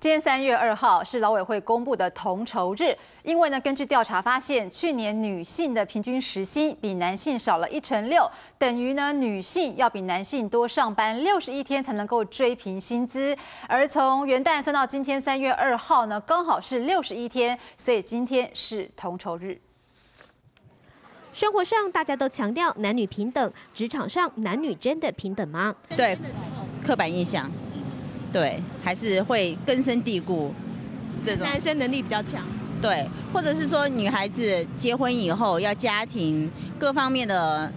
今天三月二号是劳委会公布的同酬日，因为呢，根据调查发现，去年女性的平均时薪比男性少了一成六，等于呢，女性要比男性多上班六十一天才能够追平薪资。而从元旦算到今天三月二号呢，刚好是六十一天，所以今天是同酬日。生活上大家都强调男女平等，职场上男女真的平等吗？对，刻板印象。对，还是会根深蒂固。这种男生能力比较强。对，或者是说女孩子结婚以后要家庭各方面的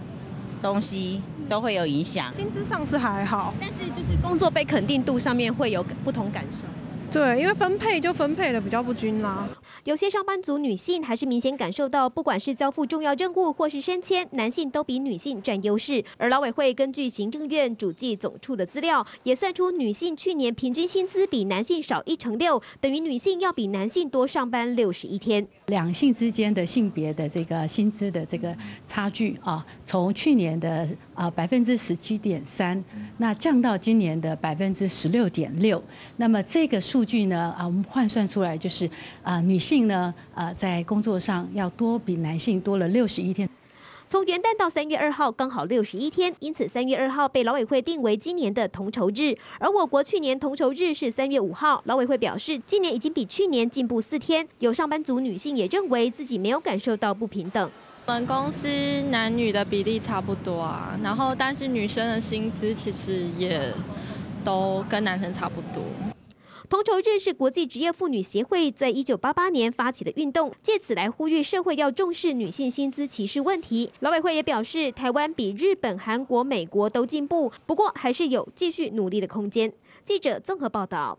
东西都会有影响。薪资上是还好，但是就是工作被肯定度上面会有不同感受。对，因为分配就分配的比较不均啦。有些上班族女性还是明显感受到，不管是交付重要任务或是升迁，男性都比女性占优势。而劳委会根据行政院主计总处的资料，也算出女性去年平均薪资比男性少一成六，等于女性要比男性多上班六十一天。两性之间的性别的这个薪资的这个差距啊，从去年的啊百分之十七点三，那降到今年的百分之十六点六。那么这个数据呢，啊，我们换算出来就是啊，女性呢，呃，在工作上要多比男性多了六十一天。从元旦到三月二号刚好六十一天，因此三月二号被劳委会定为今年的同酬日。而我国去年同酬日是三月五号，劳委会表示，今年已经比去年进步四天。有上班族女性也认为自己没有感受到不平等。我们公司男女的比例差不多啊，然后但是女生的薪资其实也都跟男生差不多。同酬日是国际职业妇女协会在一九八八年发起的运动，借此来呼吁社会要重视女性薪资歧视问题。劳委会也表示，台湾比日本、韩国、美国都进步，不过还是有继续努力的空间。记者综合报道。